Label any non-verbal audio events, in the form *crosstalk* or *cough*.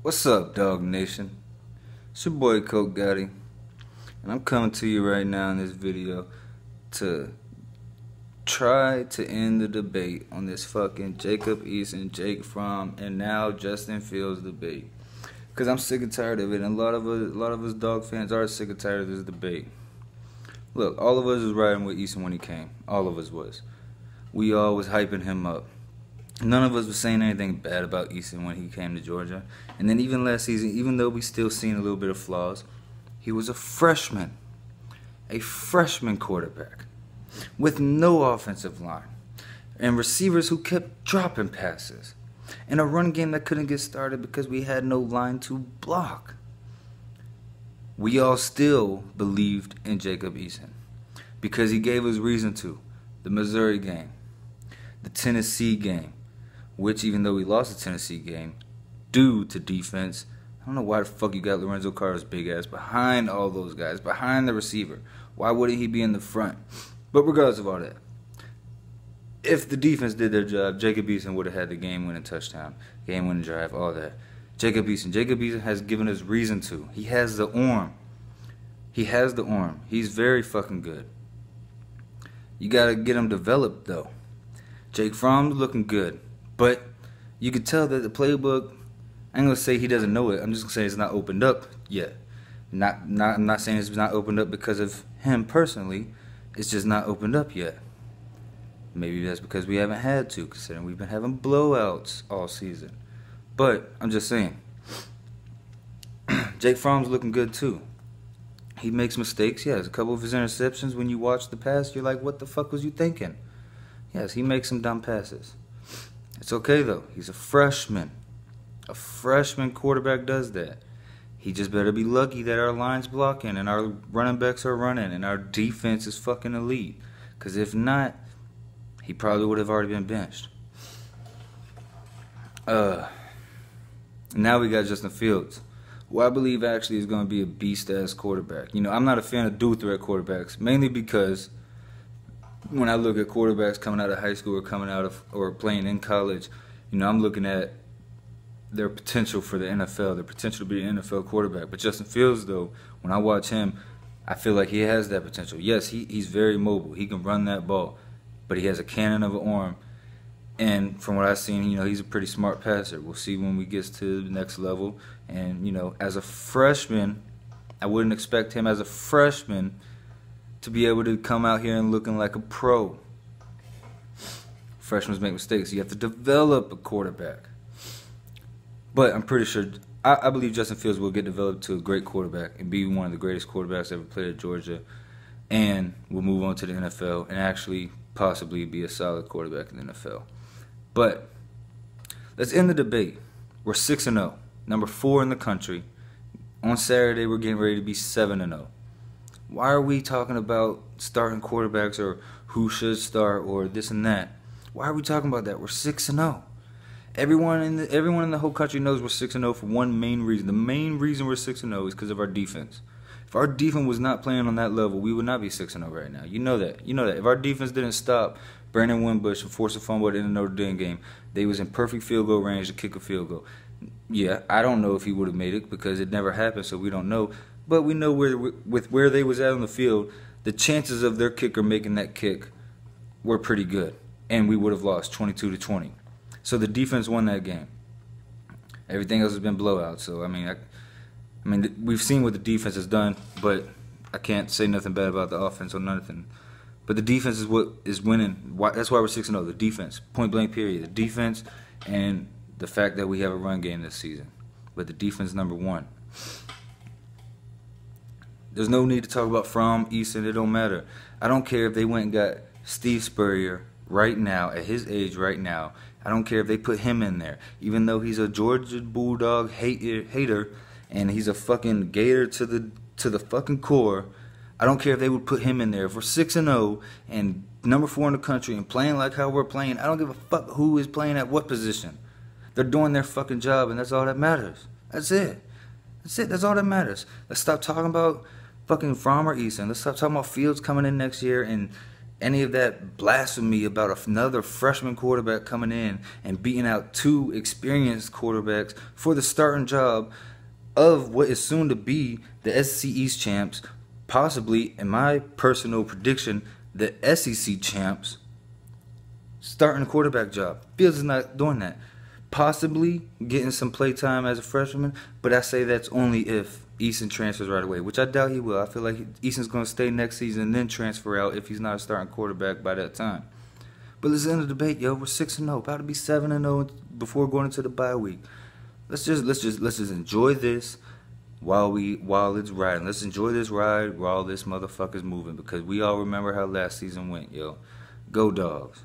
What's up, Dog Nation? It's your boy Colt Gotti, and I'm coming to you right now in this video to try to end the debate on this fucking Jacob Eason, Jake Fromm, and now Justin Fields debate. Cause I'm sick and tired of it, and a lot of us, a lot of us dog fans are sick and tired of this debate. Look, all of us was riding with Eason when he came. All of us was. We all was hyping him up. None of us was saying anything bad about Eason when he came to Georgia. And then even last season, even though we still seen a little bit of flaws, he was a freshman. A freshman quarterback with no offensive line and receivers who kept dropping passes and a run game that couldn't get started because we had no line to block. We all still believed in Jacob Eason because he gave us reason to. The Missouri game, the Tennessee game, which even though we lost the Tennessee game due to defense, I don't know why the fuck you got Lorenzo Carter's big ass behind all those guys, behind the receiver. Why wouldn't he be in the front? But regardless of all that, if the defense did their job, Jacob Eason would have had the game-winning touchdown, game-winning drive, all that. Jacob Eason. Jacob Eason has given us reason to. He has the arm. He has the arm. He's very fucking good. You gotta get him developed though. Jake Fromm's looking good, but you can tell that the playbook. I'm gonna say he doesn't know it. I'm just gonna say it's not opened up yet. Not, not. I'm not saying it's not opened up because of him personally. It's just not opened up yet. Maybe that's because we haven't had to, considering we've been having blowouts all season. But I'm just saying, *clears throat* Jake Fromm's looking good too. He makes mistakes, yes. A couple of his interceptions, when you watch the pass, you're like, what the fuck was you thinking? Yes, he makes some dumb passes. It's okay though. He's a freshman. A freshman quarterback does that. He just better be lucky that our line's blocking and our running backs are running and our defense is fucking elite. Because if not, he probably would have already been benched. Uh, now we got Justin Fields, who I believe actually is going to be a beast ass quarterback. You know, I'm not a fan of dual threat quarterbacks, mainly because when I look at quarterbacks coming out of high school or coming out of or playing in college, you know, I'm looking at their potential for the NFL, their potential to be an NFL quarterback. But Justin Fields, though, when I watch him, I feel like he has that potential. Yes, he, he's very mobile. He can run that ball, but he has a cannon of an arm. And from what I've seen, you know, he's a pretty smart passer. We'll see when we get to the next level. And, you know, as a freshman, I wouldn't expect him as a freshman to be able to come out here and looking like a pro. Freshmen make mistakes. You have to develop a quarterback. But I'm pretty sure, I, I, believe Justin Fields will get developed to a great quarterback and be one of the greatest quarterbacks ever played at Georgia. And will move on to the NFL and actually possibly be a solid quarterback in the NFL. But let's end the debate. We're 6 and 0, number 4 in the country. On Saturday, we're getting ready to be 7 and 0. Why are we talking about starting quarterbacks or who should start or this and that? Why are we talking about that? We're 6 and 0. Everyone in the everyone in the whole country knows we're 6 and 0 for one main reason. The main reason we're 6 and 0 is because of our defense. If our defense was not playing on that level, we would not be 6 and 0 right now. You know that. You know that. If our defense didn't stop Brandon Wimbush and force a fumble in the Notre Dame game, they was in perfect field goal range to kick a field goal. Yeah, I don't know if he would have made it because it never happened, so we don't know. But we know where with where they was at on the field, the chances of their kicker making that kick were pretty good, and we would have lost 22 to 20. So the defense won that game. Everything else has been blowout. So I mean, I, I mean, we've seen what the defense has done, but I can't say nothing bad about the offense or nothing. But the defense is what is winning. That's why we're six and zero. The defense, point blank, period. The defense and the fact that we have a run game this season. But the defense number one. There's no need to talk about Fromm, Eason. It don't matter. I don't care if they went and got Steve Spurrier right now at his age right now. I don't care if they put him in there, even though he's a Georgia Bulldog hater, hater and he's a fucking Gator to the to the fucking core. I don't care if they would put him in there. If we're six and zero oh and number four in the country and playing like how we're playing, I don't give a fuck who is playing at what position. They're doing their fucking job, and that's all that matters. That's it. That's it. That's all that matters. Let's stop talking about fucking Fromm or Eason. Let's stop talking about Fields coming in next year and any of that blasphemy about another freshman quarterback coming in and beating out two experienced quarterbacks for the starting job of what is soon to be the SEC East champs, possibly, in my personal prediction, the SEC champs starting quarterback job. Fields is not doing that. Possibly getting some play time as a freshman, but I say that's only if Eason transfers right away, which I doubt he will. I feel like Eason's going to stay next season and then transfer out if he's not a starting quarterback by that time. But let's end the debate, yo. We're six and zero, oh. about to be seven and zero oh before going into the bye week. Let's just let's just let's just enjoy this while we while it's riding. Let's enjoy this ride while this motherfucker's moving because we all remember how last season went, yo. Go dogs.